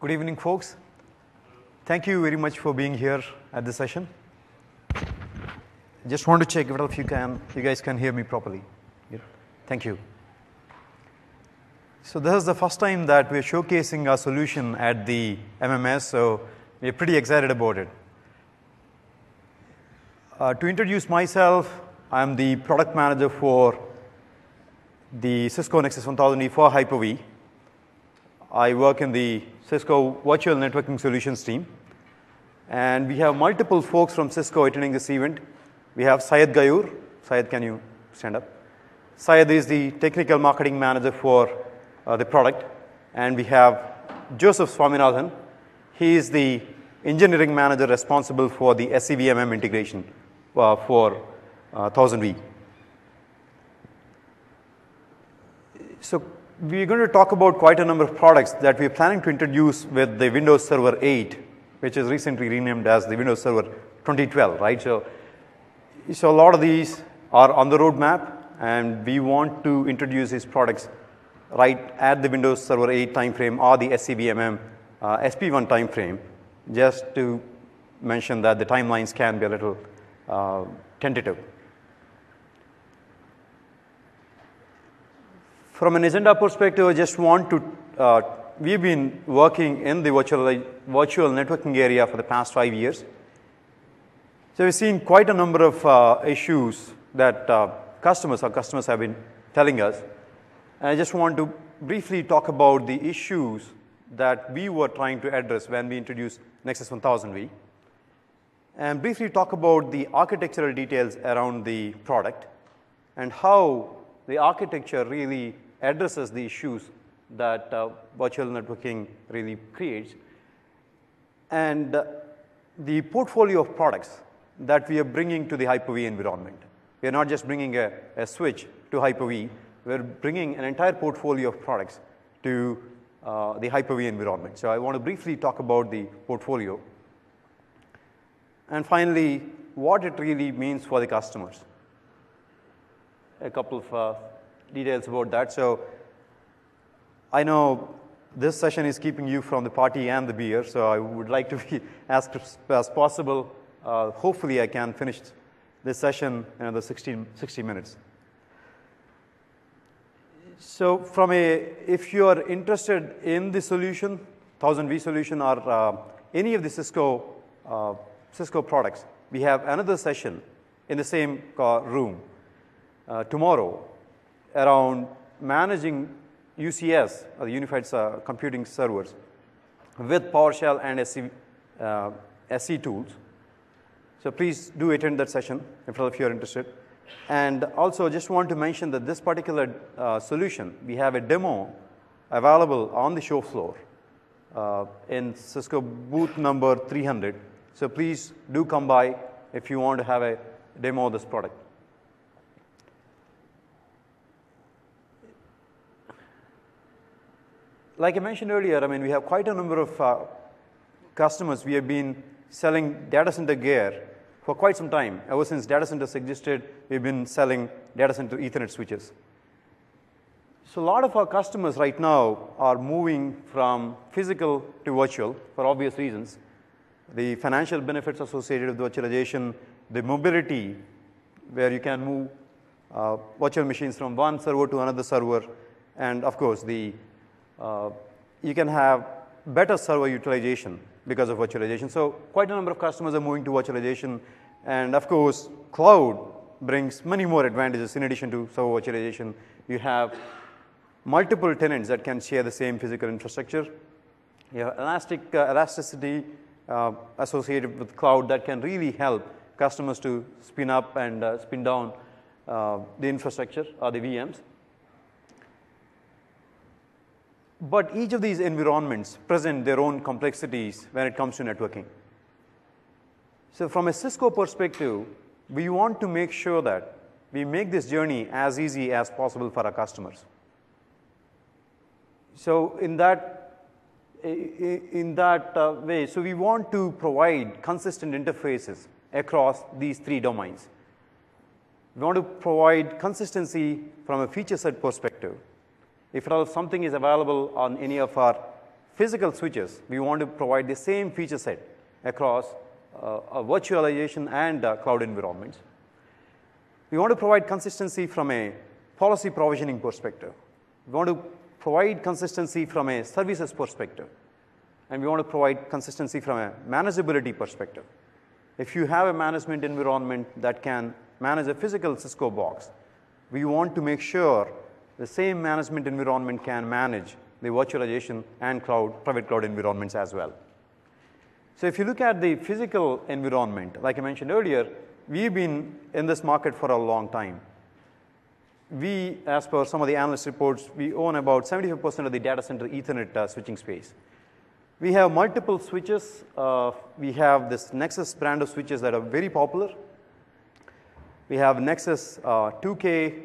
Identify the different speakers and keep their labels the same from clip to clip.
Speaker 1: Good evening, folks. Thank you very much for being here at the session. Just want to check if you can, you guys can hear me properly. Thank you. So this is the first time that we're showcasing our solution at the MMS, so we're pretty excited about it. Uh, to introduce myself, I'm the product manager for the Cisco Nexus 1000V for Hyper-V. I work in the Cisco Virtual Networking Solutions team. And we have multiple folks from Cisco attending this event. We have Syed Gayur. Syed, can you stand up? Syed is the technical marketing manager for uh, the product. And we have Joseph Swaminathan. He is the engineering manager responsible for the SCVMM integration uh, for uh, 1000V. So we're going to talk about quite a number of products that we're planning to introduce with the Windows Server 8, which is recently renamed as the Windows Server 2012, right? So, so a lot of these are on the roadmap, and we want to introduce these products right at the Windows Server 8 timeframe or the SCVMM uh, SP1 timeframe, just to mention that the timelines can be a little uh, tentative. From an agenda perspective, I just want to, uh, we've been working in the virtual, virtual networking area for the past five years. So we've seen quite a number of uh, issues that uh, customers, our customers have been telling us. And I just want to briefly talk about the issues that we were trying to address when we introduced Nexus 1000V. And briefly talk about the architectural details around the product and how the architecture really addresses the issues that uh, virtual networking really creates. And uh, the portfolio of products that we are bringing to the Hyper-V environment. We are not just bringing a, a switch to Hyper-V, we're bringing an entire portfolio of products to uh, the Hyper-V environment. So I want to briefly talk about the portfolio. And finally, what it really means for the customers. A couple of uh, details about that. So I know this session is keeping you from the party and the beer, so I would like to be as, as possible. Uh, hopefully, I can finish this session in another 60, 60 minutes. So from a, if you are interested in the solution, 1000V solution or uh, any of the Cisco, uh, Cisco products, we have another session in the same uh, room uh, tomorrow around managing UCS, or the Unified uh, Computing Servers, with PowerShell and SC, uh, SC tools. So please do attend that session if you are interested. And also just want to mention that this particular uh, solution, we have a demo available on the show floor uh, in Cisco booth number 300. So please do come by if you want to have a demo of this product. Like I mentioned earlier, I mean, we have quite a number of uh, customers. We have been selling data center gear for quite some time. Ever since data centers existed, we've been selling data center Ethernet switches. So a lot of our customers right now are moving from physical to virtual for obvious reasons. The financial benefits associated with virtualization, the mobility, where you can move uh, virtual machines from one server to another server, and of course, the uh, you can have better server utilization because of virtualization. So quite a number of customers are moving to virtualization. And of course, cloud brings many more advantages in addition to server virtualization. You have multiple tenants that can share the same physical infrastructure. You have elastic, uh, elasticity uh, associated with cloud that can really help customers to spin up and uh, spin down uh, the infrastructure or the VMs. But each of these environments present their own complexities when it comes to networking. So from a Cisco perspective, we want to make sure that we make this journey as easy as possible for our customers. So in that, in that uh, way, so we want to provide consistent interfaces across these three domains. We want to provide consistency from a feature set perspective. If at all something is available on any of our physical switches, we want to provide the same feature set across uh, virtualization and uh, cloud environments. We want to provide consistency from a policy provisioning perspective. We want to provide consistency from a services perspective. And we want to provide consistency from a manageability perspective. If you have a management environment that can manage a physical Cisco box, we want to make sure the same management environment can manage the virtualization and cloud, private cloud environments as well. So if you look at the physical environment, like I mentioned earlier, we've been in this market for a long time. We, as per some of the analyst reports, we own about 75% of the data center Ethernet uh, switching space. We have multiple switches. Uh, we have this Nexus brand of switches that are very popular. We have Nexus uh, 2K,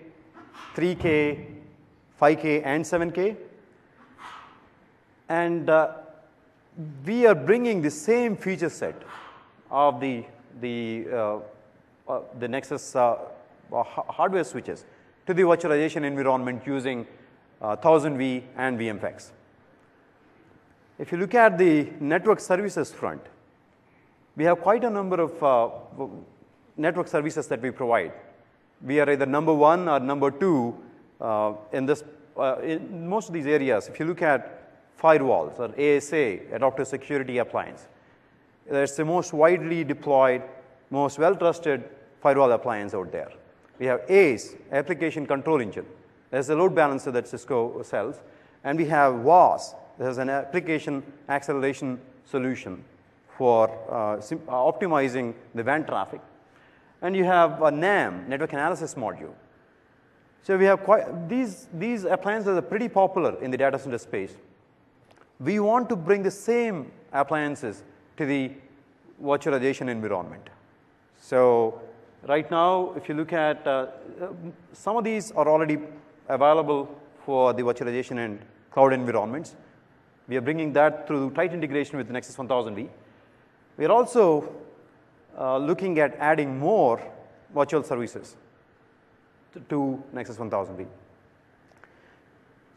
Speaker 1: 3K, 5K, and 7K. And uh, we are bringing the same feature set of the, the, uh, uh, the Nexus uh, uh, hardware switches to the virtualization environment using 1000V and VM-FEX. If you look at the network services front, we have quite a number of uh, network services that we provide. We are either number one or number two in, this, uh, in most of these areas. If you look at firewalls or ASA, Adaptive Security Appliance. That's the most widely deployed, most well-trusted firewall appliance out there. We have ACE, Application Control Engine. There's a load balancer that Cisco sells. And we have WAAS, there's an application acceleration solution for uh, uh, optimizing the WAN traffic. And you have a NAM, Network Analysis Module. So we have quite, these, these appliances are pretty popular in the data center space we want to bring the same appliances to the virtualization environment. So right now, if you look at uh, some of these are already available for the virtualization and cloud environments. We are bringing that through tight integration with Nexus 1000V. We are also uh, looking at adding more virtual services to, Nexus 1000V.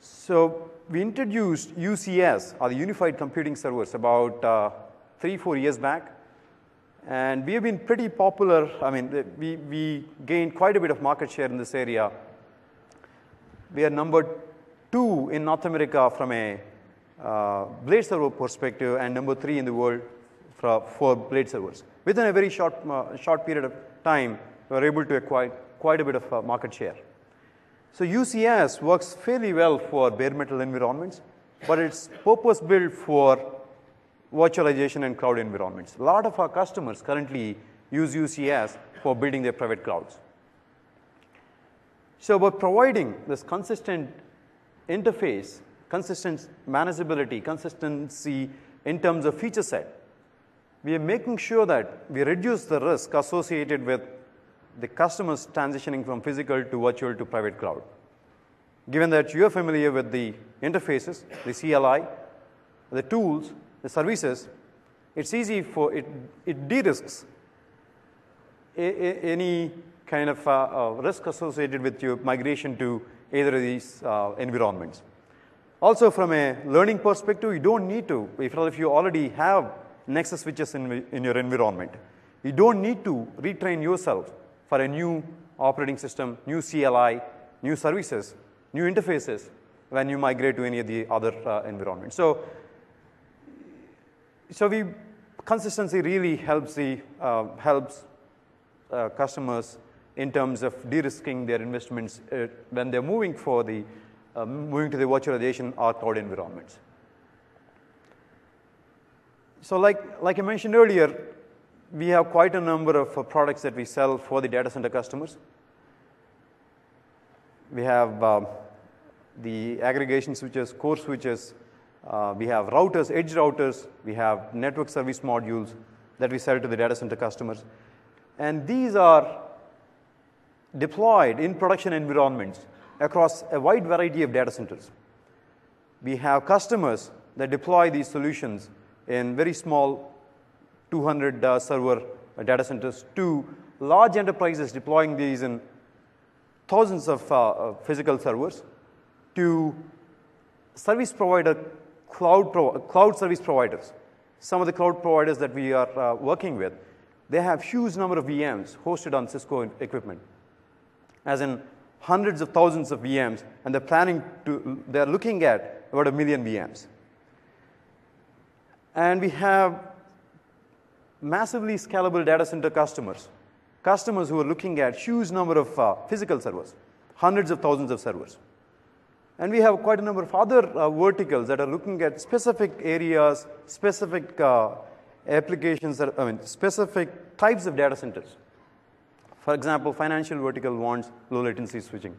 Speaker 1: So we introduced UCS, or the Unified Computing Servers, about uh, three, four years back. And we have been pretty popular. I mean, we, we gained quite a bit of market share in this area. We are number two in North America from a uh, blade server perspective and number three in the world for, for blade servers. Within a very short, uh, short period of time, we were able to acquire quite a bit of uh, market share. So UCS works fairly well for bare metal environments, but it's purpose built for virtualization and cloud environments. A lot of our customers currently use UCS for building their private clouds. So by providing this consistent interface, consistent manageability, consistency in terms of feature set, we are making sure that we reduce the risk associated with the customers transitioning from physical to virtual to private cloud. Given that you are familiar with the interfaces, the CLI, the tools, the services, it's easy for it, it de-risks any kind of uh, uh, risk associated with your migration to either of these uh, environments. Also, from a learning perspective, you don't need to, if, if you already have Nexus switches in, in your environment, you don't need to retrain yourself for a new operating system, new CLI, new services, new interfaces when you migrate to any of the other uh, environments. So, so we consistency really helps the uh, helps uh, customers in terms of de-risking their investments uh, when they're moving for the uh, moving to the virtualization or cloud environments. So like, like I mentioned earlier, we have quite a number of uh, products that we sell for the data center customers. We have uh, the aggregation switches, core switches, uh, we have routers, edge routers, we have network service modules that we sell to the data center customers. And these are deployed in production environments across a wide variety of data centers. We have customers that deploy these solutions in very small 200 uh, server uh, data centers to large enterprises deploying these in thousands of uh, physical servers to service provider cloud, cloud service providers. Some of the cloud providers that we are uh, working with, they have huge number of VMs hosted on Cisco equipment, as in hundreds of thousands of VMs, and they're planning to, they're looking at about a million VMs. And we have massively scalable data center customers, customers who are looking at huge number of uh, physical servers, hundreds of thousands of servers. And we have quite a number of other uh, verticals that are looking at specific areas, specific uh, applications, that, I mean, specific types of data centers. For example, financial vertical wants low latency switching.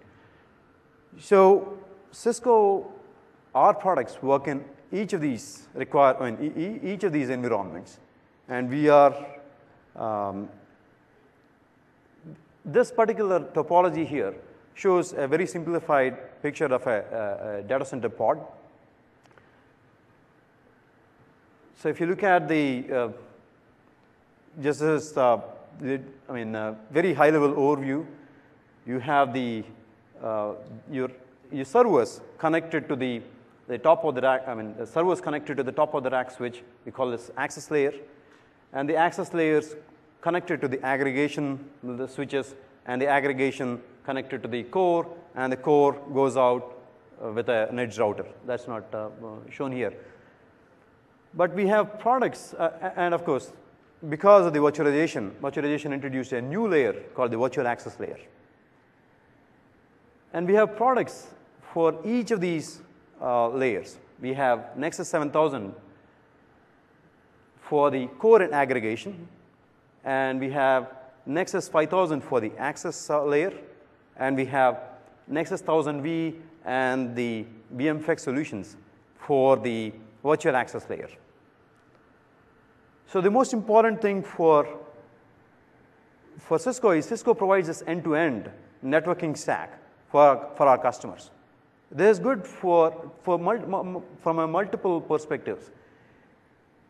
Speaker 1: So Cisco, our products work in each of these require, I mean, each of these environments. And we are, um, this particular topology here shows a very simplified picture of a, a, a data center pod. So if you look at the, uh, just as, uh, I mean, uh, very high level overview, you have the, uh, your, your servers connected to the, the top of the rack, I mean, the servers connected to the top of the rack switch, we call this access layer, and the access layers connected to the aggregation, the switches, and the aggregation connected to the core, and the core goes out uh, with a, an edge router. That's not uh, shown here. But we have products, uh, and of course, because of the virtualization, virtualization introduced a new layer called the virtual access layer. And we have products for each of these uh, layers. We have Nexus 7000 for the core and aggregation, and we have Nexus 5000 for the access layer, and we have Nexus 1000V and the VM-FEX solutions for the virtual access layer. So the most important thing for, for Cisco is Cisco provides this end-to-end networking stack for, for our customers. This is good for, for mul from a multiple perspectives.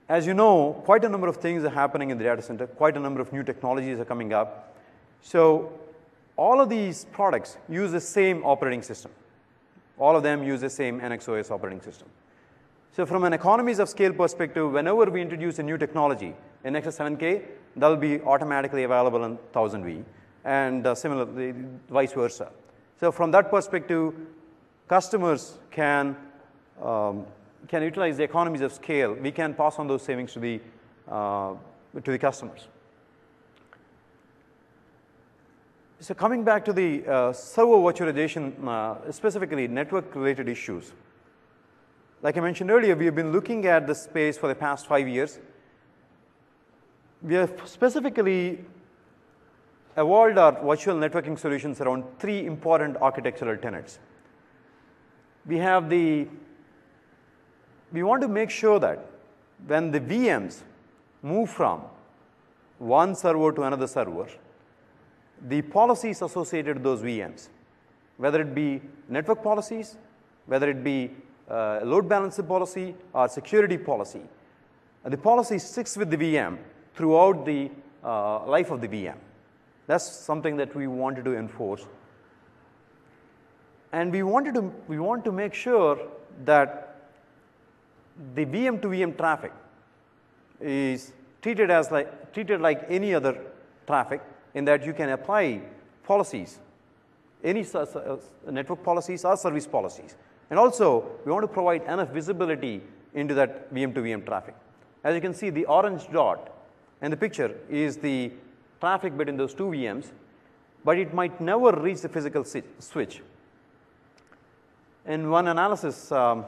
Speaker 1: As you know, quite a number of things are happening in the data center, quite a number of new technologies are coming up. So all of these products use the same operating system. All of them use the same NXOS operating system. So from an economies of scale perspective, whenever we introduce a new technology in Nexus 7K, that'll be automatically available in 1000V, and uh, similarly, vice versa. So from that perspective, customers can, um, can utilize the economies of scale. We can pass on those savings to the, uh, to the customers. So coming back to the uh, server virtualization, uh, specifically network-related issues. Like I mentioned earlier, we have been looking at this space for the past five years. We have specifically evolved our virtual networking solutions around three important architectural tenets. We have the, we want to make sure that when the VMs move from one server to another server, the policies associated with those VMs, whether it be network policies, whether it be uh, load balancer policy or security policy. The policy sticks with the VM throughout the uh, life of the VM. That's something that we wanted to enforce. And we wanted to, we want to make sure that the VM to VM traffic is treated as like, treated like any other traffic in that you can apply policies, any network policies or service policies. And also, we want to provide enough visibility into that VM to VM traffic. As you can see, the orange dot in the picture is the traffic between those two VMs, but it might never reach the physical switch. In one analysis, um,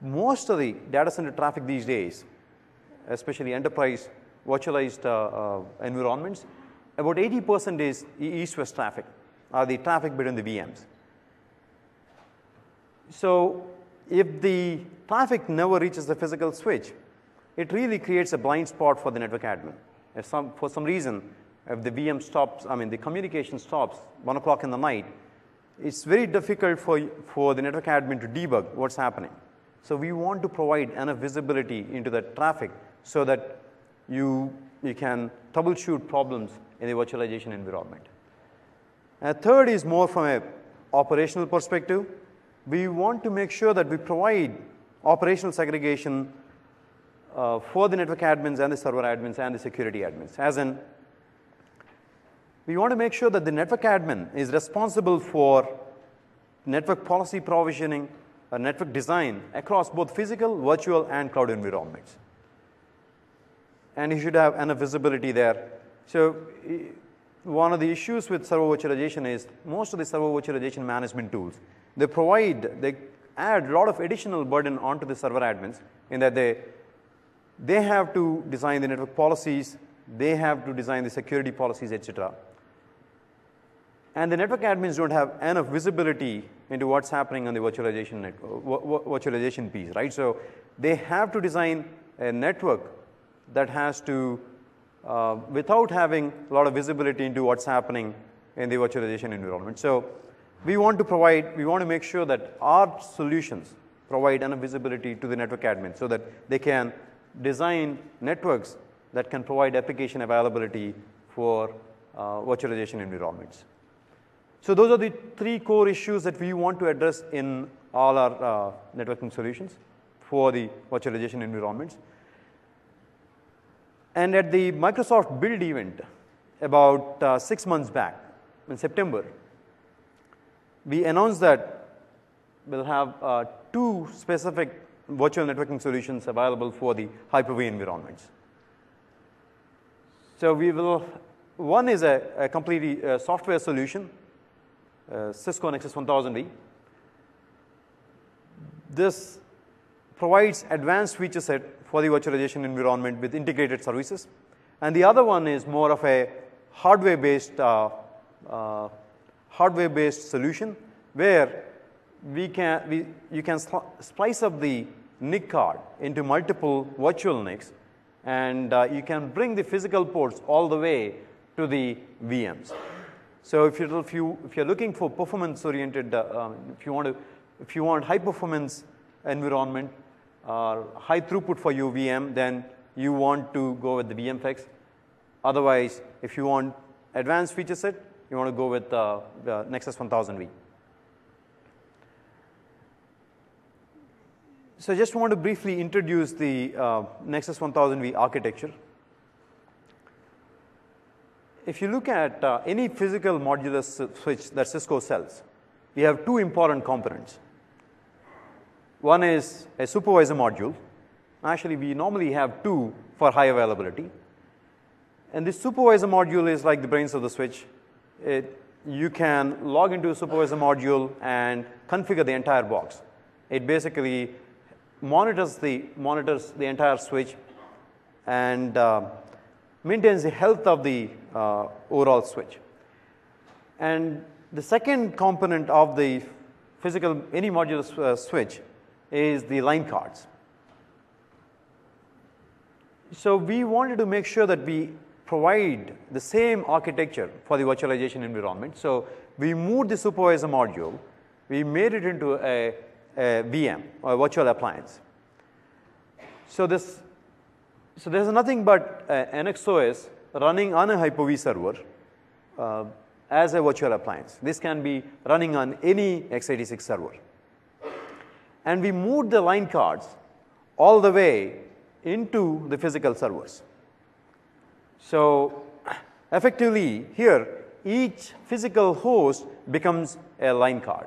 Speaker 1: most of the data center traffic these days, especially enterprise virtualized uh, uh, environments, about 80% is east-west traffic, or the traffic between the VMs. So if the traffic never reaches the physical switch, it really creates a blind spot for the network admin. If some, for some reason, if the VM stops, I mean, the communication stops 1 o'clock in the night, it's very difficult for, for the network admin to debug what's happening. So we want to provide enough visibility into that traffic so that you, you can troubleshoot problems in the virtualization environment. And third is more from a operational perspective. We want to make sure that we provide operational segregation uh, for the network admins and the server admins and the security admins. As in, we want to make sure that the network admin is responsible for network policy provisioning, or network design across both physical, virtual, and cloud environments. And you should have enough visibility there. So one of the issues with server virtualization is most of the server virtualization management tools, they provide, they add a lot of additional burden onto the server admins in that they, they have to design the network policies, they have to design the security policies, etc. And the network admins don't have enough visibility into what's happening on the virtualization network, virtualization piece, right? So they have to design a network that has to uh, without having a lot of visibility into what's happening in the virtualization environment. So we want to provide, we want to make sure that our solutions provide enough visibility to the network admin so that they can design networks that can provide application availability for uh, virtualization environments. So those are the three core issues that we want to address in all our uh, networking solutions for the virtualization environments. And at the Microsoft Build event about uh, six months back in September, we announced that we'll have uh, two specific virtual networking solutions available for the Hyper-V environments. So we will, one is a, a completely uh, software solution, Cisco Nexus 1000V. This provides advanced feature set for the virtualization environment with integrated services. And the other one is more of a hardware-based uh, uh, hardware-based solution where we can, we, you can splice up the NIC card into multiple virtual NICs and uh, you can bring the physical ports all the way to the VMs. So if you're, if you, if you're looking for performance-oriented, uh, um, if you want if you want high performance environment, or high throughput for your VM, then you want to go with the VM-FEX. Otherwise, if you want advanced feature set, you want to go with uh, the Nexus 1000V. So I just want to briefly introduce the uh, Nexus 1000V architecture. If you look at uh, any physical modular switch that Cisco sells, we have two important components. One is a supervisor module. Actually, we normally have two for high availability. And this supervisor module is like the brains of the switch. It, you can log into a supervisor module and configure the entire box. It basically monitors the, monitors the entire switch and uh, maintains the health of the uh, overall switch. And the second component of the physical, any modular uh, switch is the line cards. So we wanted to make sure that we provide the same architecture for the virtualization environment. So we moved the supervisor module, we made it into a, a VM, or a virtual appliance. So this, so there's nothing but an NXOS running on a Hyper-V server uh, as a virtual appliance. This can be running on any x86 server and we moved the line cards all the way into the physical servers. So effectively here each physical host becomes a line card.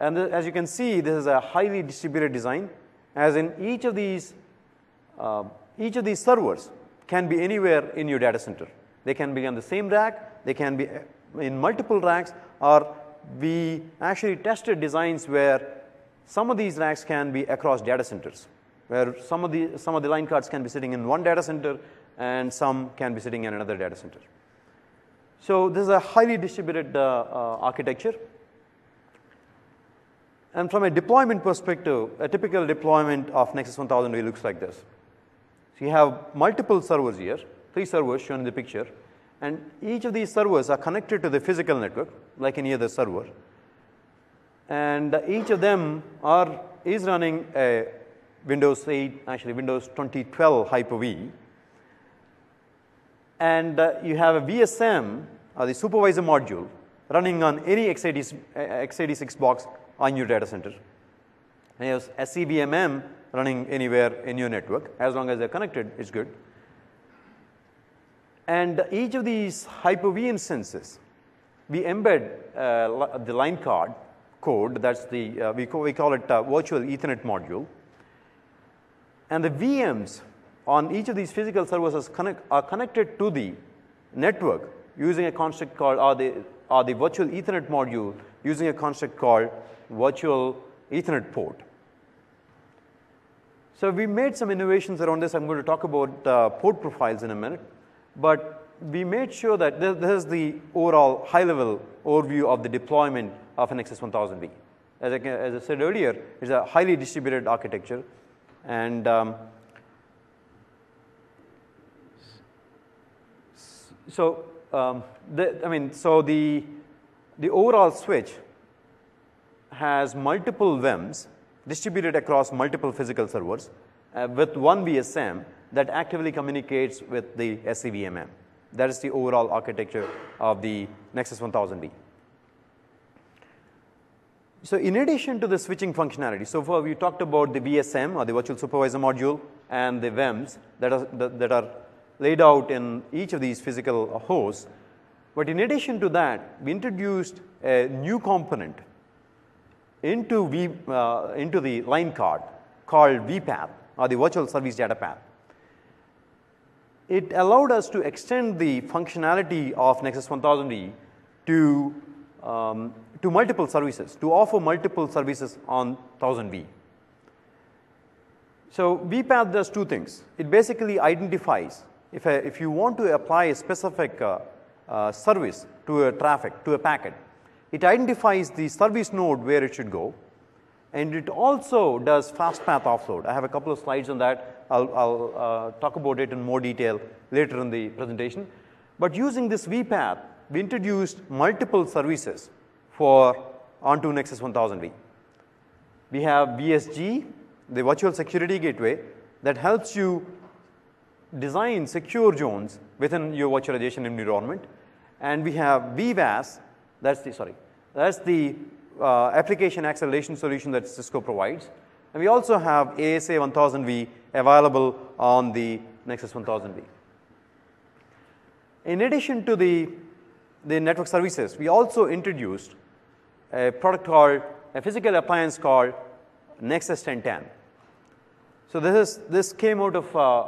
Speaker 1: And as you can see this is a highly distributed design as in each of these uh, each of these servers can be anywhere in your data center. They can be on the same rack, they can be in multiple racks or we actually tested designs where some of these racks can be across data centers, where some of the, some of the line cards can be sitting in one data center and some can be sitting in another data center. So this is a highly distributed uh, uh, architecture. And from a deployment perspective, a typical deployment of Nexus 1000 looks like this. You have multiple servers here, three servers shown in the picture, and each of these servers are connected to the physical network like any other server and each of them are is running a Windows 8, actually Windows 2012 Hyper-V. And uh, you have a VSM, or the supervisor module, running on any x86, x86 box on your data center. And you have SCVMM running anywhere in your network. As long as they're connected, it's good. And each of these Hyper-V instances, we embed uh, the line card code, that's the, uh, we, call, we call it uh, virtual Ethernet module. And the VMs on each of these physical servers connect, are connected to the network using a construct called, or the, or the virtual Ethernet module using a construct called virtual Ethernet port. So we made some innovations around this. I'm going to talk about uh, port profiles in a minute. But we made sure that this, this is the overall high level overview of the deployment of an Nexus 1000V. As I, as I said earlier, it's a highly distributed architecture. And um, so, um, the, I mean, so the, the overall switch has multiple VEMs distributed across multiple physical servers uh, with one VSM that actively communicates with the SCVMM. That is the overall architecture of the Nexus 1000V. So in addition to the switching functionality, so far we talked about the VSM or the virtual supervisor module and the VEMs that are, that are laid out in each of these physical hosts. But in addition to that, we introduced a new component into, v, uh, into the line card called VPath or the virtual service data path it allowed us to extend the functionality of Nexus 1000V to, um, to multiple services, to offer multiple services on 1000V. So VPath does two things. It basically identifies if, a, if you want to apply a specific uh, uh, service to a traffic, to a packet, it identifies the service node where it should go and it also does fast path offload. I have a couple of slides on that. I'll, I'll uh, talk about it in more detail later in the presentation. But using this vPath, we introduced multiple services for onto Nexus 1000V. We have VSG, the virtual security gateway that helps you design secure zones within your virtualization environment. And we have vWAAS, that's the, sorry, that's the uh, application acceleration solution that Cisco provides. And we also have ASA 1000V available on the Nexus 1000V. In addition to the, the network services, we also introduced a product called, a physical appliance called Nexus 1010. So this, is, this came out of uh,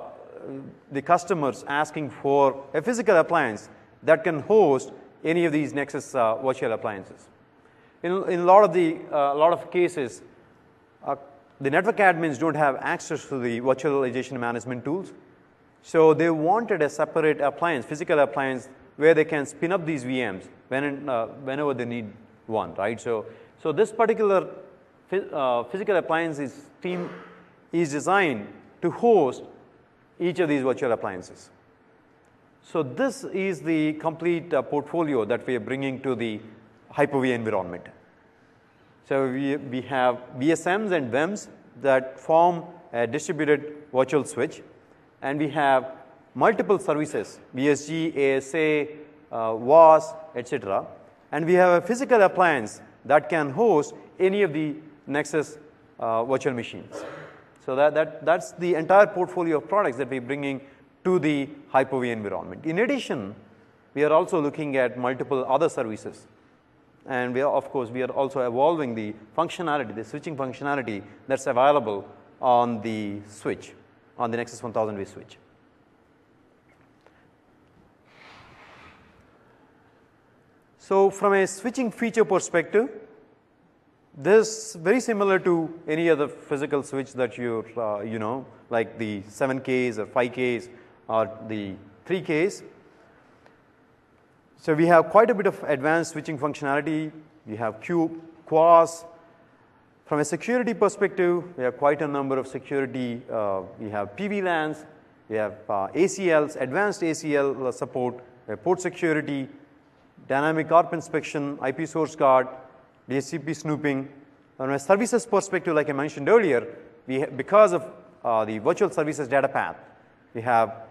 Speaker 1: the customers asking for a physical appliance that can host any of these Nexus uh, virtual appliances. In, in a lot of the uh, lot of cases, uh, the network admins don't have access to the virtualization management tools. So they wanted a separate appliance, physical appliance, where they can spin up these VMs when, uh, whenever they need one, right? So, so this particular uh, physical appliance is team is designed to host each of these virtual appliances. So this is the complete uh, portfolio that we are bringing to the Hyper-V environment. So we, we have VSMs and VEMs that form a distributed virtual switch and we have multiple services VSG, ASA, uh, WAAS, etc. And we have a physical appliance that can host any of the Nexus uh, virtual machines. So that, that, that's the entire portfolio of products that we're bringing to the Hyper-V environment. In addition, we are also looking at multiple other services and we are, of course, we are also evolving the functionality, the switching functionality that's available on the switch, on the Nexus 1000V switch. So from a switching feature perspective, this is very similar to any other physical switch that you're, uh, you know, like the 7Ks or 5Ks or the 3Ks. So we have quite a bit of advanced switching functionality. We have Q, QoS. From a security perspective, we have quite a number of security. Uh, we have PVLANs, we have uh, ACLs, advanced ACL support, port security, dynamic ARP inspection, IP source guard, DHCP snooping. From a services perspective, like I mentioned earlier, we because of uh, the virtual services data path, we have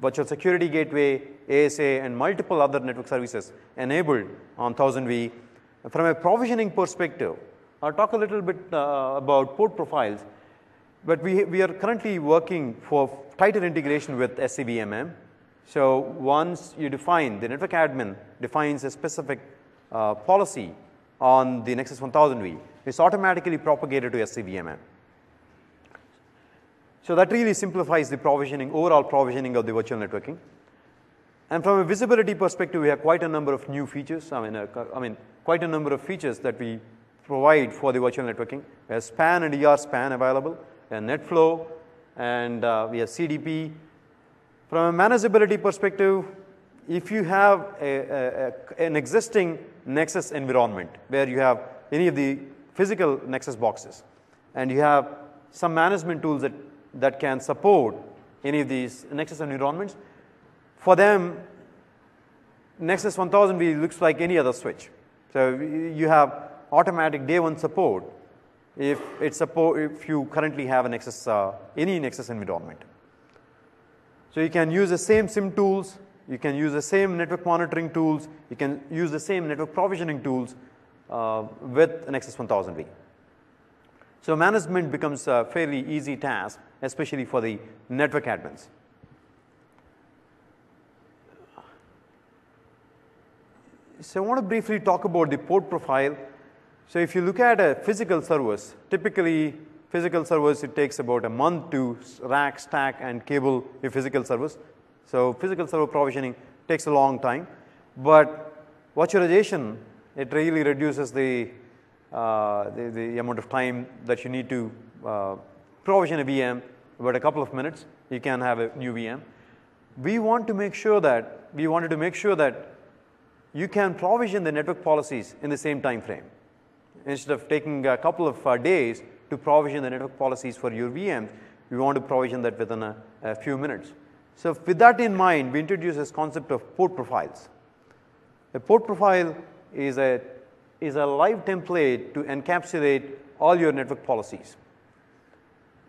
Speaker 1: virtual security gateway, ASA, and multiple other network services enabled on 1000V. From a provisioning perspective, I'll talk a little bit uh, about port profiles, but we, we are currently working for tighter integration with SCVMM. So once you define, the network admin defines a specific uh, policy on the Nexus 1000V, it's automatically propagated to SCVMM. So that really simplifies the provisioning, overall provisioning of the virtual networking. And from a visibility perspective, we have quite a number of new features. I mean, uh, I mean, quite a number of features that we provide for the virtual networking. We have SPAN and ER SPAN available, and NetFlow, and uh, we have CDP. From a manageability perspective, if you have a, a, an existing Nexus environment where you have any of the physical Nexus boxes, and you have some management tools that, that can support any of these Nexus environments, for them, Nexus 1000V looks like any other switch. So you have automatic day one support if it support if you currently have a Nexus uh, any Nexus environment. So you can use the same SIM tools, you can use the same network monitoring tools, you can use the same network provisioning tools uh, with Nexus 1000V. So management becomes a fairly easy task, especially for the network admins. So I want to briefly talk about the port profile. So if you look at a physical service, typically physical service, it takes about a month to rack, stack, and cable a physical service. So physical server provisioning takes a long time. But virtualization, it really reduces the, uh, the, the, amount of time that you need to uh, provision a VM, about a couple of minutes, you can have a new VM. We want to make sure that, we wanted to make sure that you can provision the network policies in the same time frame. Instead of taking a couple of uh, days to provision the network policies for your VM, we want to provision that within a, a few minutes. So with that in mind, we introduce this concept of port profiles. A port profile is a, is a live template to encapsulate all your network policies.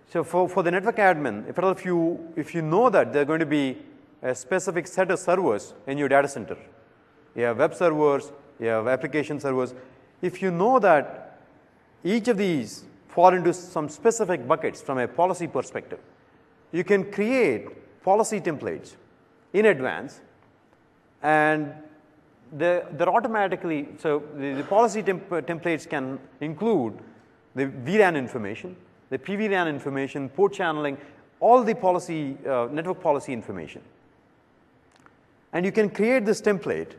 Speaker 1: So for, for the network admin, if, if, you, if you know that there are going to be a specific set of servers in your data center, you have web servers, you have application servers. If you know that each of these fall into some specific buckets from a policy perspective, you can create policy templates in advance and they're, they're automatically, so the, the policy temp templates can include the VLAN information, the PVLAN information, port channeling, all the policy, uh, network policy information. And you can create this template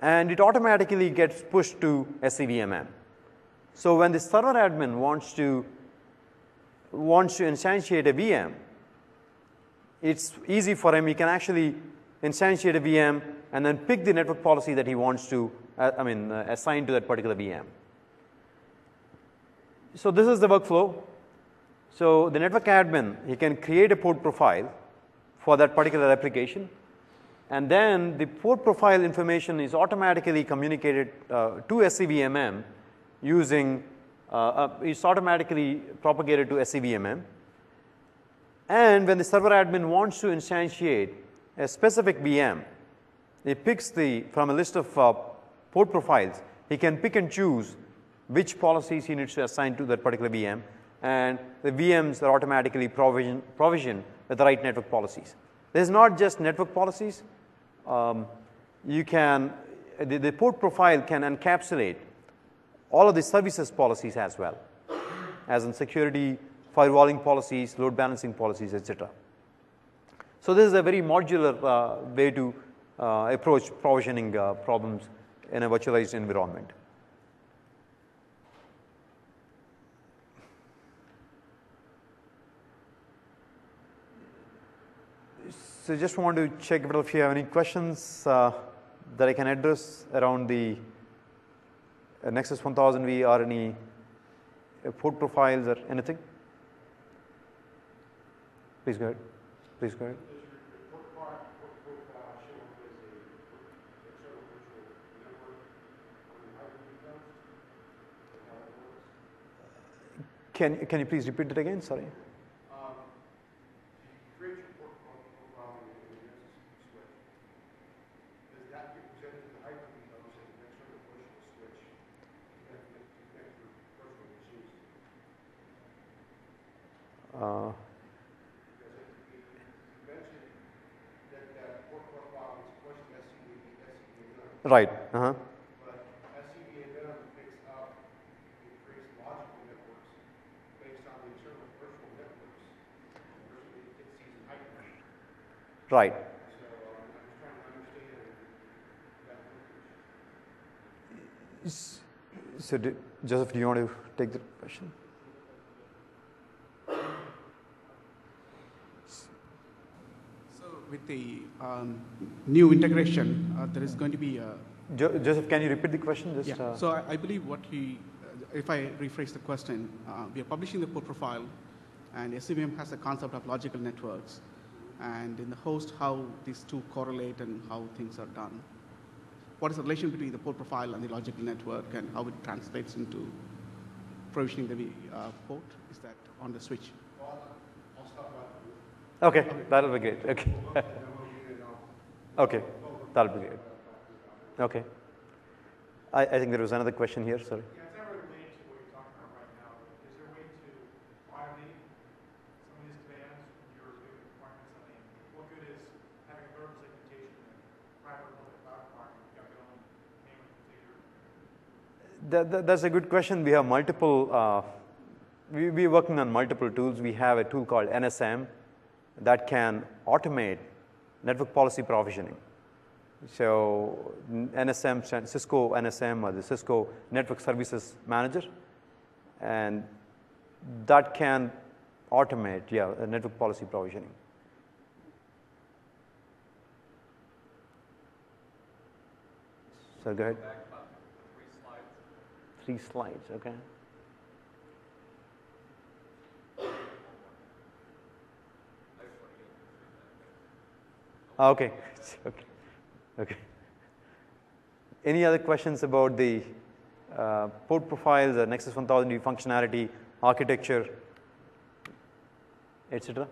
Speaker 1: and it automatically gets pushed to SCVMM. So when the server admin wants to wants to instantiate a VM, it's easy for him. He can actually instantiate a VM and then pick the network policy that he wants to, uh, I mean, uh, assign to that particular VM. So this is the workflow. So the network admin, he can create a port profile for that particular application and then the port profile information is automatically communicated uh, to SCVMM using, uh, uh, it's automatically propagated to SCVMM. And when the server admin wants to instantiate a specific VM, he picks the, from a list of uh, port profiles, he can pick and choose which policies he needs to assign to that particular VM, and the VMs are automatically provision, provisioned with the right network policies. There's not just network policies, um, you can, the, the port profile can encapsulate all of the services policies as well, as in security, firewalling policies, load balancing policies, etc. So this is a very modular uh, way to uh, approach provisioning uh, problems in a virtualized environment. So just want to check if you have any questions uh, that I can address around the uh, Nexus 1000V or any uh, port profiles or anything. Please go ahead. Please go ahead. Can, can you please repeat it again? Sorry. Right. Uh-huh.
Speaker 2: But SCBA minimum picks up, it creates logical networks based on the internal virtual networks. Virtually, it sees in hypermesh.
Speaker 1: Right.
Speaker 2: So um, I'm just trying to understand Uh-huh. that linkage.
Speaker 1: S- So, do, Joseph, do you want to take the question?
Speaker 3: So with the um, new integration, uh, there is going to be a,
Speaker 1: Jo- Joseph, can you repeat the question? Just,
Speaker 3: yeah.
Speaker 1: uh,
Speaker 3: So I, I believe what he, uh, if I rephrase the question, uh, we are publishing the port profile, and SCVM has a concept of logical networks, and in the host, how these two correlate and how things are done. What is the relation between the port profile and the logical network, and how it translates into provisioning the uh, port? Is that on the switch?
Speaker 2: I'll stop by the
Speaker 1: okay, that'll be great. Okay.
Speaker 2: MOU and I'll
Speaker 1: okay, that'll be great. Okay. I, I think there was another question here. Sorry.
Speaker 2: Yeah, it's not really related to what you're talking about right now. Is there a way to automate some of these commands when you're doing requirements? I mean, what good is having a verbal segmentation and private public cloud requirement? You've got your own payment configure.
Speaker 1: That, that, that's a good question. We have multiple, uh, we, we're working on multiple tools. We have a tool called NSM that can automate network policy provisioning. So NSM, Cisco NSM or the Cisco Network Services Manager, and that can automate, yeah, network policy provisioning. So go ahead. Three slides, okay. Okay, okay, okay. Any other questions about the uh, port profiles, the Nexus 1000 functionality, architecture, etc.?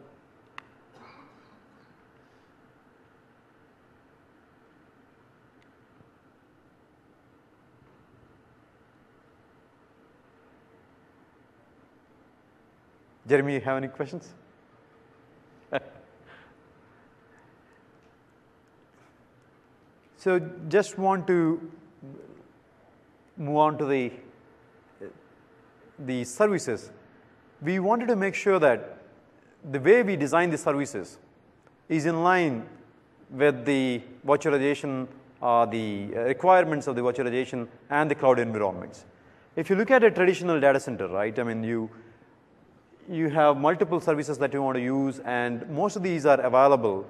Speaker 1: Jeremy, you have any questions? So just want to move on to the, the services. We wanted to make sure that the way we design the services is in line with the virtualization, uh, the requirements of the virtualization and the cloud environments. If you look at a traditional data center, right, I mean, you, you have multiple services that you want to use, and most of these are available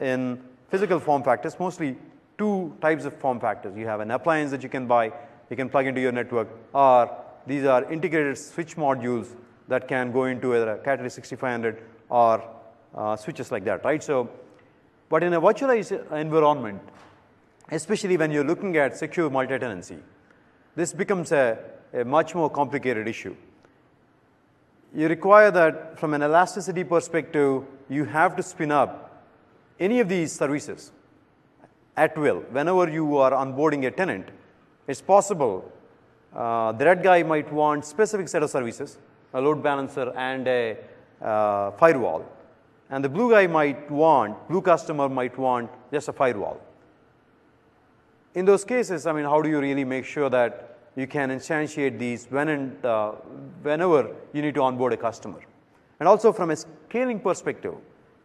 Speaker 1: in physical form factors, mostly two types of form factors. You have an appliance that you can buy, you can plug into your network, or these are integrated switch modules that can go into either a Cat 6500 or uh, switches like that, right? So, but in a virtualized environment, especially when you're looking at secure multi-tenancy, this becomes a, a much more complicated issue you require that from an elasticity perspective, you have to spin up any of these services at will. Whenever you are onboarding a tenant, it's possible uh, the red guy might want specific set of services, a load balancer and a uh, firewall. And the blue guy might want, blue customer might want just a firewall. In those cases, I mean, how do you really make sure that you can instantiate these when and uh, whenever you need to onboard a customer? And also from a scaling perspective,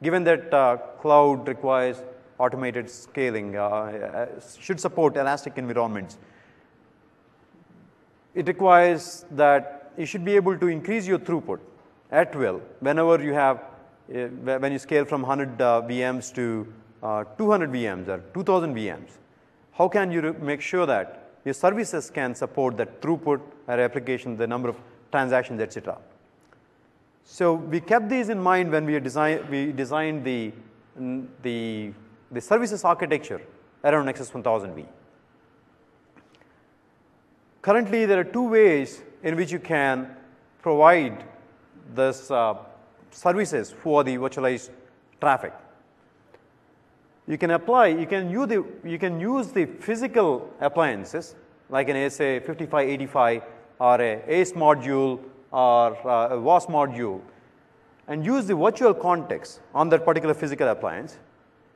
Speaker 1: given that uh, cloud requires automated scaling, uh, uh, should support elastic environments, it requires that you should be able to increase your throughput at will whenever you have, uh, when you scale from 100 uh, VMs to uh, 200 VMs or 2000 VMs. How can you make sure that your services can support that throughput, a replication, the number of transactions, etc. So we kept these in mind when we design we designed the the the services architecture around Nexus 1000V. Currently, there are two ways in which you can provide this uh, services for the virtualized traffic. You can apply, you can use the, you can use the physical appliances like an ASA 5585 or a ACE module or uh, a WAAS module and use the virtual context on that particular physical appliance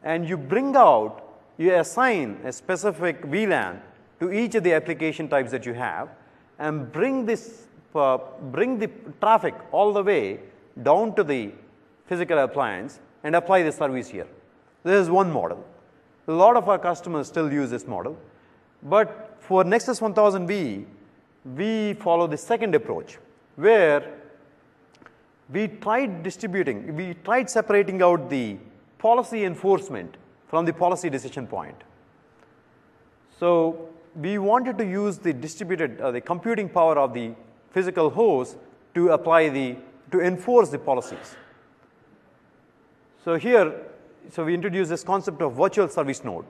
Speaker 1: and you bring out you assign a specific VLAN to each of the application types that you have and bring this, uh, bring the traffic all the way down to the physical appliance and apply the service here. This is one model. A lot of our customers still use this model. But for Nexus 1000V, we follow the second approach where we tried distributing, we tried separating out the policy enforcement from the policy decision point. So we wanted to use the distributed, uh, the computing power of the physical host to apply the, to enforce the policies. So here, so we introduce this concept of virtual service node.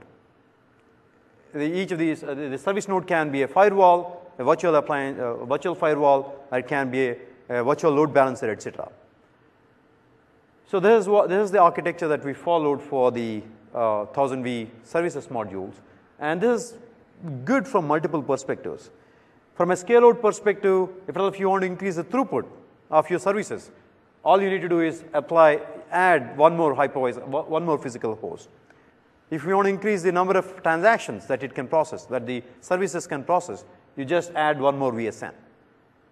Speaker 1: The, each of these, uh, the, service node can be a firewall, a virtual appliance, uh, virtual firewall, or it can be a, a virtual load balancer, etc. So this is what this is the architecture that we followed for the uh, 1000V services modules, and this is good from multiple perspectives. From a scale out perspective, if you want to increase the throughput of your services, all you need to do is apply, add one more hypervisor, one more physical host. If you want to increase the number of transactions that it can process, that the services can process, you just add one more VSN.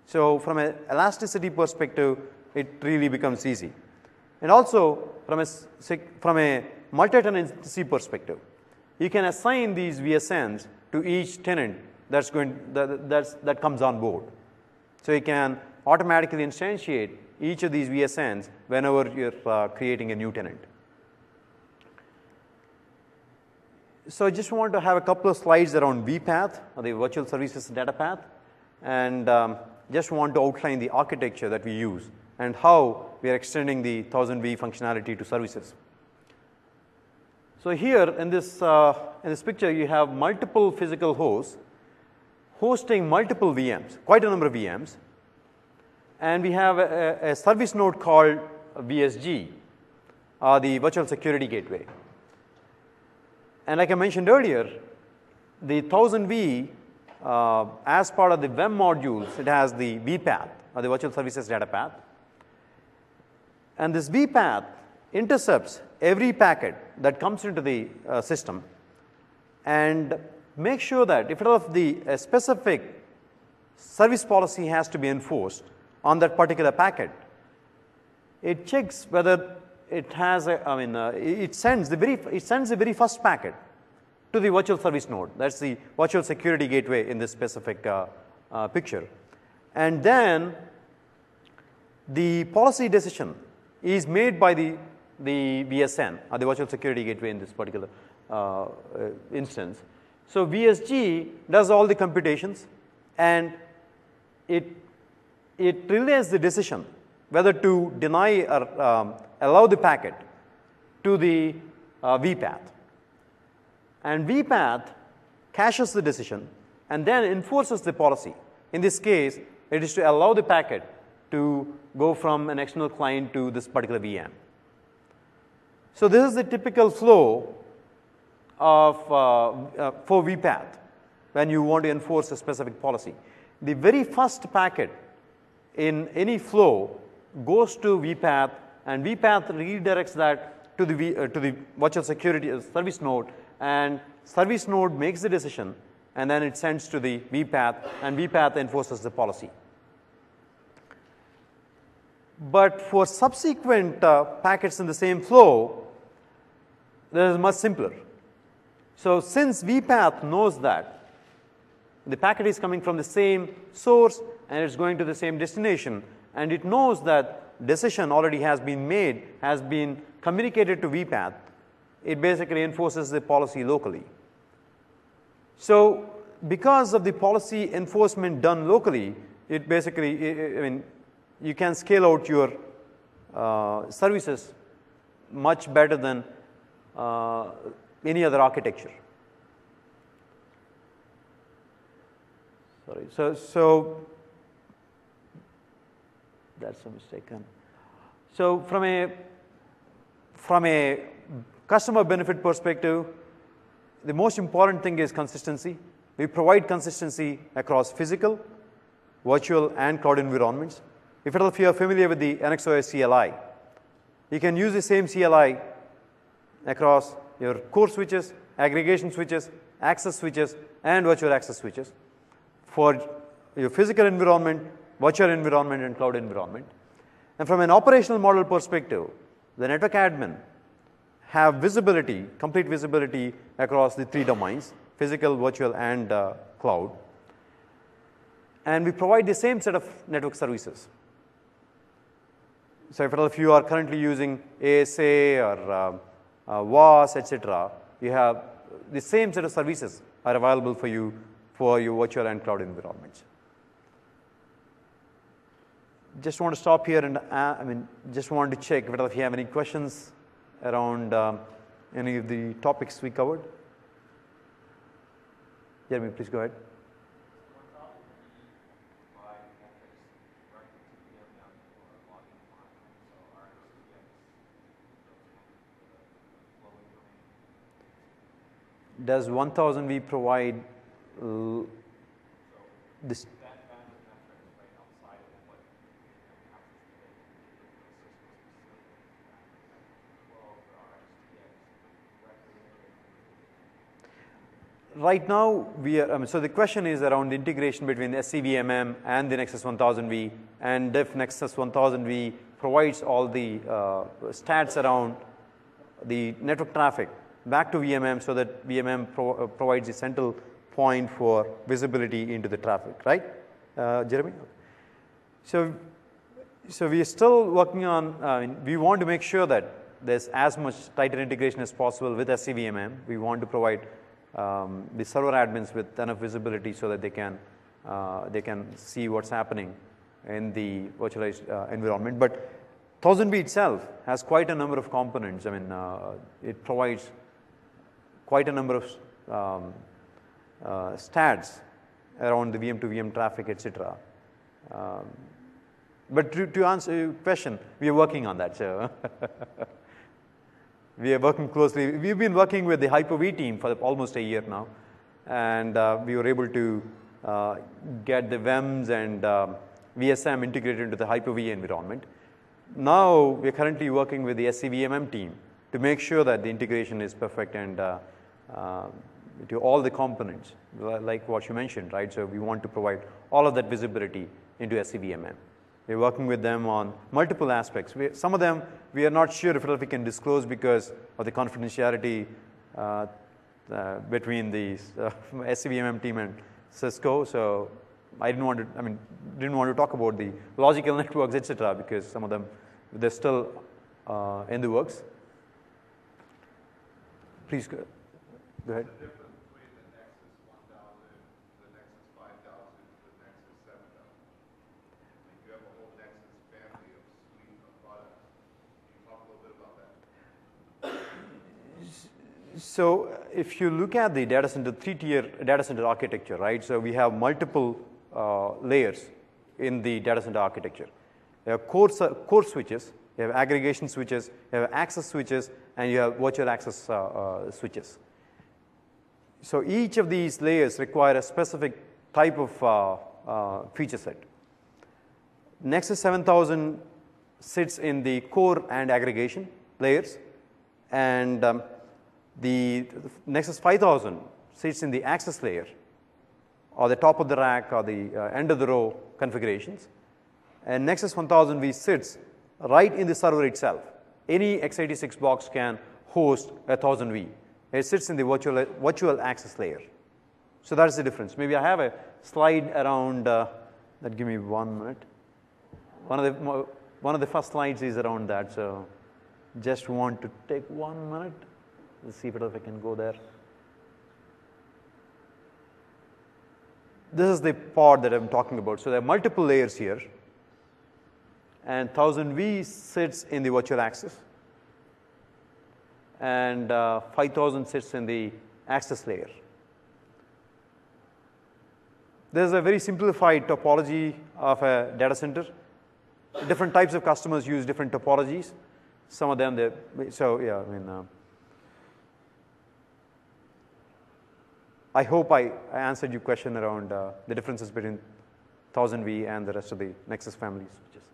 Speaker 1: So from an elasticity perspective, it really becomes easy. And also from a, from a multi-tenancy perspective, you can assign these VSNs to each tenant that's going, that, that's, that comes on board. So you can automatically instantiate each of these VSNs whenever you're uh, creating a new tenant. So I just want to have a couple of slides around vPath, or the Virtual Services Data Path, and um, just want to outline the architecture that we use and how we are extending the 1000V functionality to services. So here in this, uh, in this picture, you have multiple physical hosts hosting multiple VMs, quite a number of VMs. And we have a, a service node called VSG, uh, the Virtual Security Gateway. And like I mentioned earlier, the 1000V, uh, as part of the VEM modules, it has the vPath, or the Virtual Services Data Path. And this vPath intercepts every packet that comes into the uh, system and make sure that if of the a specific service policy has to be enforced on that particular packet, it checks whether it has a, I mean, uh, it sends the very, it sends the very first packet to the virtual service node. That's the virtual security gateway in this specific uh, uh, picture. And then the policy decision is made by the the VSN or the virtual security gateway in this particular uh, uh, instance. So VSG does all the computations and it, it relays the decision whether to deny or um, allow the packet to the uh, vPath. And vPath caches the decision and then enforces the policy. In this case, it is to allow the packet to go from an external client to this particular VM. So this is the typical flow of uh, uh, for vPath when you want to enforce a specific policy. The very first packet in any flow goes to vPath and vPath redirects that to the, v, uh, to the virtual security uh, service node and service node makes the decision and then it sends to the vPath and vPath enforces the policy. But for subsequent uh, packets in the same flow, this is much simpler. So since vPath knows that the packet is coming from the same source and it's going to the same destination, and it knows that decision already has been made, has been communicated to vPath, it basically enforces the policy locally. So because of the policy enforcement done locally, it basically, I mean, you can scale out your uh, services much better than uh, any other architecture. Sorry, so, so that's a mistake. So from a, from a customer benefit perspective, the most important thing is consistency. We provide consistency across physical, virtual, and cloud environments. If, if you are familiar with the NXOS CLI, you can use the same CLI across your core switches aggregation switches, access switches, and virtual access switches for your physical environment, virtual environment, and cloud environment. And from an operational model perspective, the network admin have visibility, complete visibility across the three domains, physical, virtual, and uh, cloud. And we provide the same set of network services. So if of you are currently using ASA or uh, uh, WAAS, etc., you have the same set of services are available for you for your virtual and cloud environments. Just want to stop here and uh, I mean, just want to check if you have any questions around um, any of the topics we covered. Jeremy, please go ahead. Does 1000V provide this? Right now, we are, um, so the question is around integration between SCVMM and the Nexus 1000V, and if Nexus 1000V provides all the uh, stats around the network traffic back to VMM so that VMM pro uh, provides a central point for visibility into the traffic, right, uh, Jeremy? So, so we are still working on, uh, we want to make sure that there's as much tighter integration as possible with SCVMM. We want to provide um, the server admins with enough visibility so that they can, uh, they can see what's happening in the virtualized uh, environment. But 1000V itself has quite a number of components. I mean, uh, it provides quite a number of um, uh, stats around the VM to VM traffic, etc. Um, but to, to, answer your question, we are working on that. So we are working closely. We've been working with the Hyper-V team for almost a year now, and uh, we were able to uh, get the VEMs and um, VSM integrated into the Hyper-V environment. Now we are currently working with the SCVMM team to make sure that the integration is perfect and uh, to all the components, like what you mentioned, right? So we want to provide all of that visibility into SCVMM. We're working with them on multiple aspects. We, some of them we are not sure if we can disclose because of the confidentiality uh, uh, between the uh, SCVMM team and Cisco. So I didn't want to, I mean, didn't want to talk about the logical networks, etc., because some of them they're still uh, in the works. Please go, go ahead. So if you look at the data center, three-tier data center architecture, right? So we have multiple uh, layers in the data center architecture. You have core, core switches, you have aggregation switches, you have access switches, and you have virtual access uh, uh, switches. So each of these layers require a specific type of uh, uh, feature set. Nexus 7000 sits in the core and aggregation layers, and um, the Nexus 5000 sits in the access layer or the top of the rack or the uh, end of the row configurations. And Nexus 1000V sits right in the server itself. Any x86 box can host a 1000V. It sits in the virtual, virtual access layer. So that's the difference. Maybe I have a slide around, uh, that give me one minute. One of, the, one of the first slides is around that, so just want to take one minute. Let's see if I can go there. This is the pod that I'm talking about. So there are multiple layers here. And 1000V sits in the virtual access. And uh, 5000 sits in the access layer. This is a very simplified topology of a data center. Different types of customers use different topologies. Some of them, they, so yeah, I mean, uh, I hope I, I answered your question around uh, the differences between 1000V and the rest of the Nexus family switches.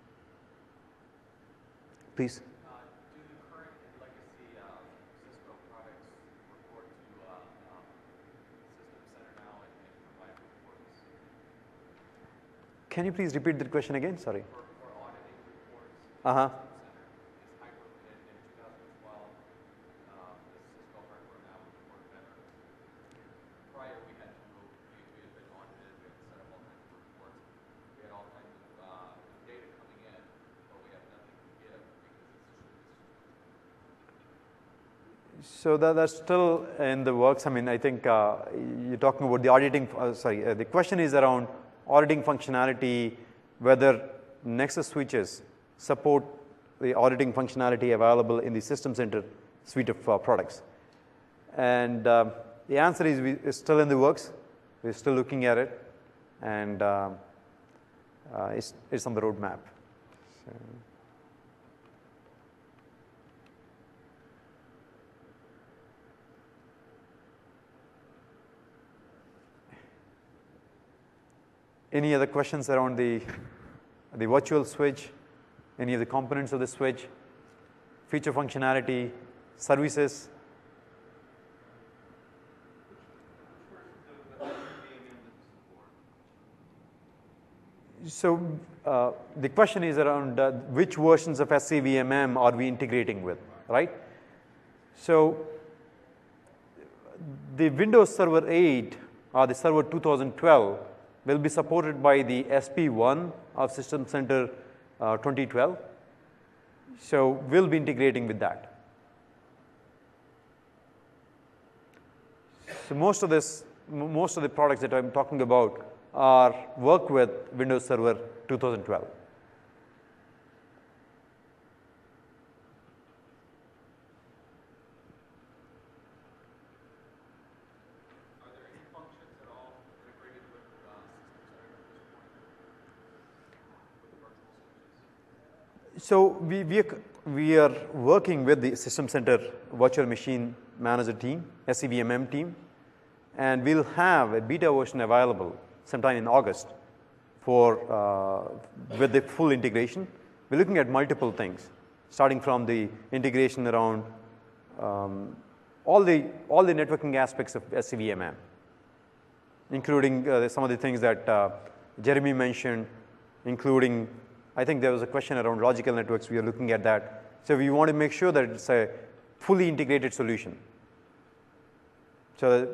Speaker 1: Please.
Speaker 4: Uh, do the current legacy uh, Cisco products report to uh,
Speaker 1: Can you please repeat that question again? Sorry.
Speaker 4: For, for auditing reports,
Speaker 1: Uh huh.
Speaker 4: Center is hyper, in, in 2012, um, the Cisco hardware now would work better. Prior, we had to go, we, we had been audited, we had to set up all kinds of reports. We had all kinds of, uh, data coming in, you please repeat nothing question again? Sorry. it's, it's
Speaker 1: So that, that's still in the works. I mean, I think uh, you're talking about the auditing. Uh, sorry, uh, the question is around auditing functionality, whether Nexus switches support the auditing functionality available in the System Center suite of uh, products. And um, the answer is we, it's still in the works. We're still looking at it, and um, uh, it's, it's on the roadmap. So. Any other questions around the, the virtual switch, any of the components of the switch, feature functionality, services? So uh, the question is around uh, which versions of SCVMM are we integrating with, right? So the Windows Server 8 or the Server 2012 will be supported by the SP1 of System Center uh, 2012. So we'll be integrating with that. So most of this, most of the products that I'm talking about are work with Windows Server 2012.
Speaker 4: Are there any functions at all integrated with, uh, System Center at this point? With the virtual switches?
Speaker 1: So we, we, are, we are working with the System Center Virtual Machine Manager team, SCVMM team, and we'll have a beta version available sometime in August for uh, with the full integration. We're looking at multiple things, starting from the integration around um, all the all the networking aspects of SCVMM, including uh, some of the things that uh, Jeremy mentioned, including, I think there was a question around logical networks. We are looking at that. So we want to make sure that it's a fully integrated solution. So,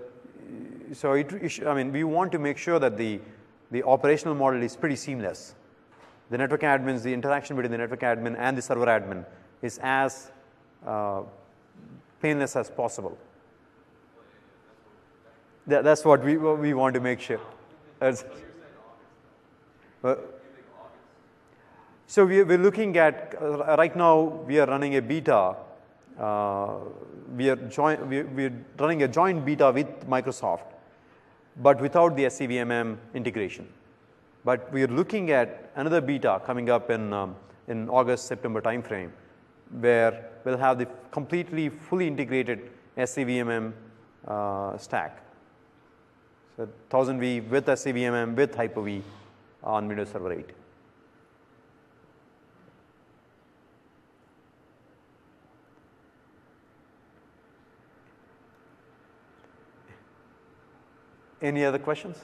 Speaker 1: so it, I mean, we want to make sure that the, the operational model is pretty seamless. The network admins, the interaction between the network admin and the server admin is as uh, painless as possible. That, that's what we, what we want to make sure. That's- Uh, so we, we're looking at, uh, right now, we are running a beta. Uh, we, are join, we, we're running a joint beta with Microsoft, but without the SCVMM integration. But we are looking at another beta coming up in, um, in August, September timeframe, where we'll have the completely fully integrated SCVMM uh, stack. So 1000V with SCVMM with Hyper-V on Windows Server 8. Any other questions?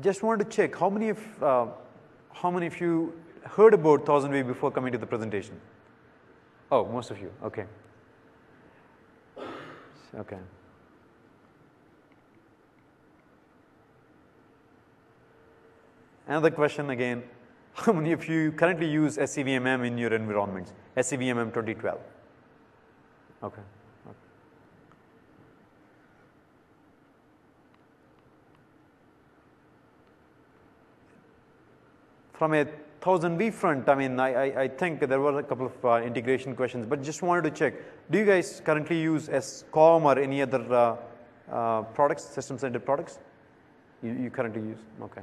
Speaker 1: Just wanted to check how many of uh, how many of you heard about 1000V before coming to the presentation? Oh, most of you. Okay. Okay. Another question again. How many of you currently use SCVMM in your environments? SCVMM 2012. Okay. From a 1000V front, I mean, I, I, I think there were a couple of uh, integration questions, but just wanted to check. Do you guys currently use SCOM or any other uh, uh, products, system-centered products? You, you currently use? Okay.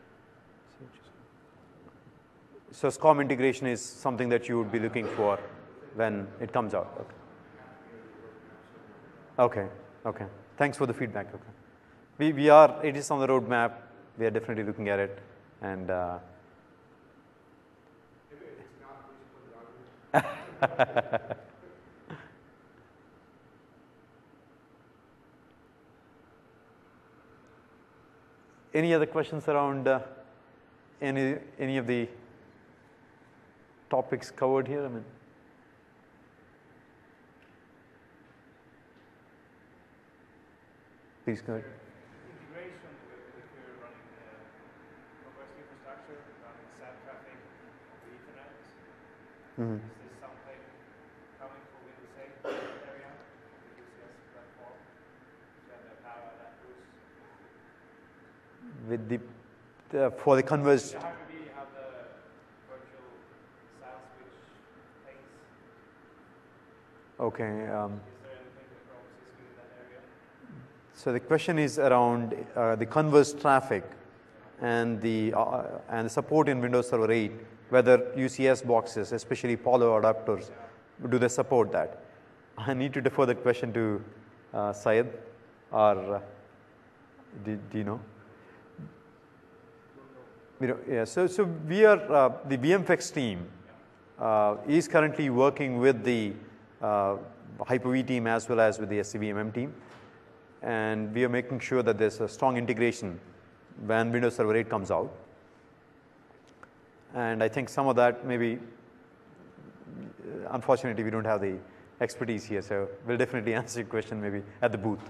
Speaker 1: So SCOM integration is something that you would be looking for when it comes out. Okay. Okay. Okay. Thanks for the feedback. Okay. We, we are, it is on the roadmap. We are definitely looking at it. And uh, any other questions around uh, any, any of the topics covered here? I mean, please go ahead.
Speaker 2: Integration with, if you're running robust infrastructure, running SAT traffic over Ethernet,
Speaker 1: mm-hmm.
Speaker 2: is this something coming for Windows 8 area, the UCS platform? Then the power that boost.
Speaker 1: With the, for the converged,
Speaker 2: You have to be, have the virtual sound switch things.
Speaker 1: okay. Um,
Speaker 2: Is there anything from Cisco in that area?
Speaker 1: So the question is around uh, the converged traffic and the uh, and the support in Windows Server 8, whether UCS boxes, especially Palo adapters, do they support that? I need to defer that question to uh, Syed, or uh, do, do you know? You know, yeah. So so we are uh, the VM-FEX team uh, is currently working with the uh, Hyper-V team as well as with the SCVMM team and we are making sure that there's a strong integration when Windows Server 8 comes out. And I think some of that maybe, unfortunately, we don't have the expertise here, so we'll definitely answer your question maybe at the booth.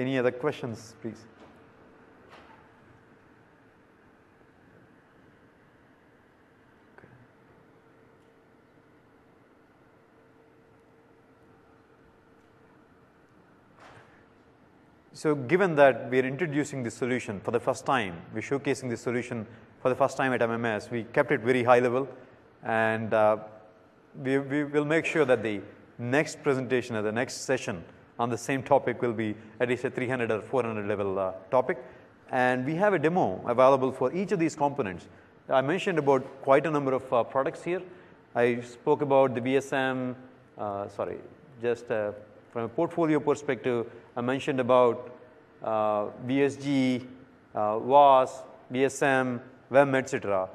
Speaker 1: Any other questions, please? So given that we are introducing this solution for the first time, we're showcasing this solution for the first time at MMS, we kept it very high level and uh, we, we will make sure that the next presentation or the next session on the same topic will be at least a 300 or 400 level uh, topic. And we have a demo available for each of these components. I mentioned about quite a number of uh, products here. I spoke about the VSM, uh, sorry, just uh, from a portfolio perspective, I mentioned about uh, VSG, uh, WAAS, VSM, VEM, etc.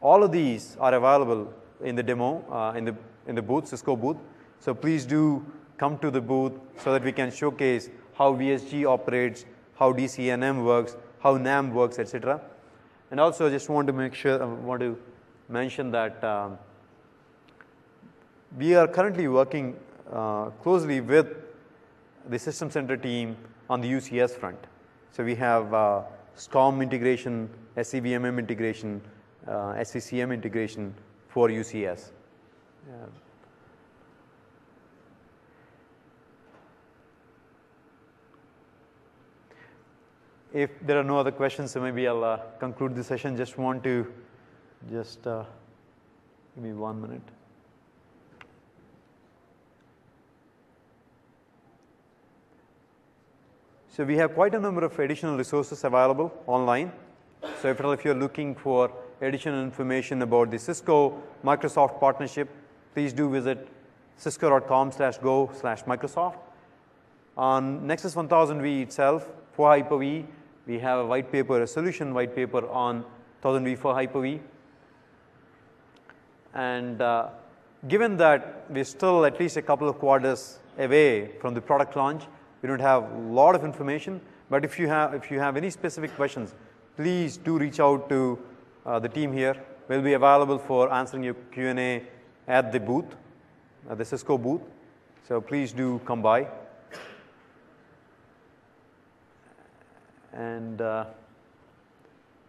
Speaker 1: All of these are available in the demo in the in the booth, Cisco booth. So please do come to the booth so that we can showcase how VSG operates, how DCNM works, how NAM works, etc. And also, I just want to make sure, I want to mention that um, we are currently working uh, closely with the System Center team on the UCS front. So we have uh, SCOM integration, SCVMM integration, uh, SCCM integration for UCS. Yeah. If there are no other questions, so maybe I'll uh, conclude the session. Just want to just uh, give me one minute. So we have quite a number of additional resources available online. So if, if you're looking for additional information about the Cisco Microsoft partnership, please do visit cisco.com slash go slash Microsoft. On Nexus 1000V itself, for Hyper-V, we have a white paper, a solution white paper on 1000V for Hyper-V. And uh, given that we're still at least a couple of quarters away from the product launch, we don't have a lot of information, but if you have, if you have any specific questions, please do reach out to uh, the team here. We'll be available for answering your Q&A at the booth, at the Cisco booth. So please do come by. And uh,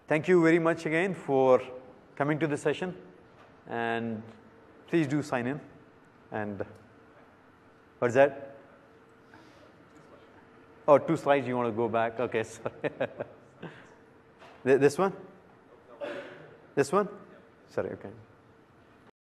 Speaker 1: thank you very much again for coming to the session. And please do sign in. And What's that? Oh, two slides, you want to go back? Okay, sorry. This one? This one? Sorry, okay.